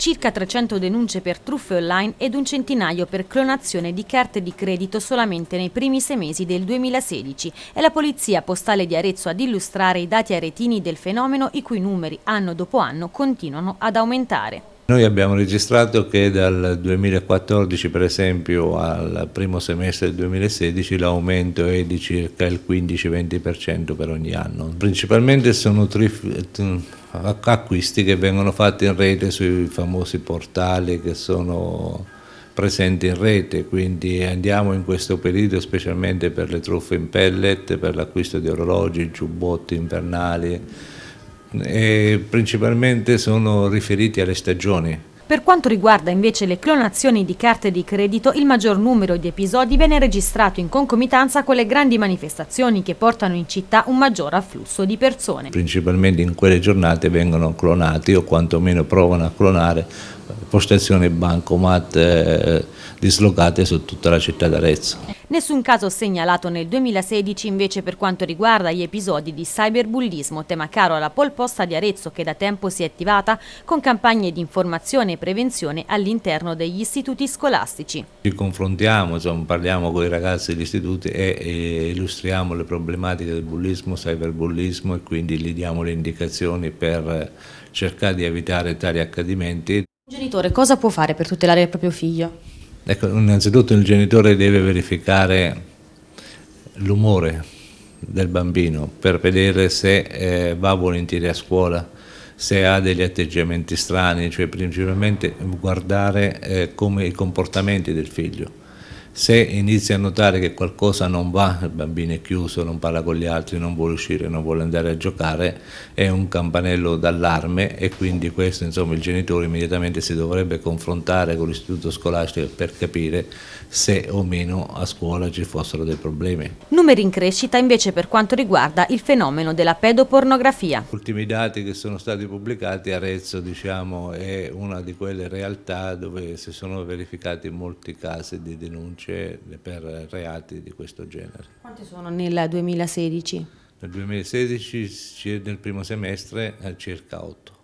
Circa 300 denunce per truffe online ed un centinaio per clonazione di carte di credito solamente nei primi sei mesi del 2016. È la Polizia Postale di Arezzo ad illustrare i dati aretini del fenomeno i cui numeri anno dopo anno continuano ad aumentare. Noi abbiamo registrato che dal 2014 per esempio al primo semestre del 2016 l'aumento è di circa il 15-20% per ogni anno. Principalmente sono acquisti che vengono fatti in rete sui famosi portali che sono presenti in rete, quindi andiamo in questo periodo specialmente per le truffe in pellet, per l'acquisto di orologi, giubbotti invernali principalmente sono riferiti alle stagioni. Per quanto riguarda invece le clonazioni di carte di credito, il maggior numero di episodi viene registrato in concomitanza con le grandi manifestazioni che portano in città un maggior afflusso di persone. Principalmente in quelle giornate vengono clonati o quantomeno provano a clonare postazioni bancomat eh, dislocate su tutta la città d'Arezzo. Nessun caso segnalato nel 2016 invece per quanto riguarda gli episodi di cyberbullismo, tema caro alla polposta di Arezzo che da tempo si è attivata con campagne di informazione e prevenzione all'interno degli istituti scolastici. Ci confrontiamo, insomma, parliamo con i ragazzi degli istituti e, e illustriamo le problematiche del bullismo, cyberbullismo e quindi gli diamo le indicazioni per cercare di evitare tali accadimenti. Un genitore cosa può fare per tutelare il proprio figlio? Ecco, innanzitutto il genitore deve verificare l'umore del bambino per vedere se eh, va volentieri a scuola, se ha degli atteggiamenti strani, cioè principalmente guardare eh, come i comportamenti del figlio se inizia a notare che qualcosa non va, il bambino è chiuso, non parla con gli altri, non vuole uscire, non vuole andare a giocare, è un campanello d'allarme e quindi questo insomma il genitore immediatamente si dovrebbe confrontare con l'istituto scolastico per capire se o meno a scuola ci fossero dei problemi. Numeri in crescita invece per quanto riguarda il fenomeno della pedopornografia. Gli ultimi dati che sono stati pubblicati, Arezzo diciamo, è una di quelle realtà dove si sono verificati molti casi di denunce denunce per reati di questo genere. Quanti sono nel 2016? Nel 2016 nel primo semestre circa 8.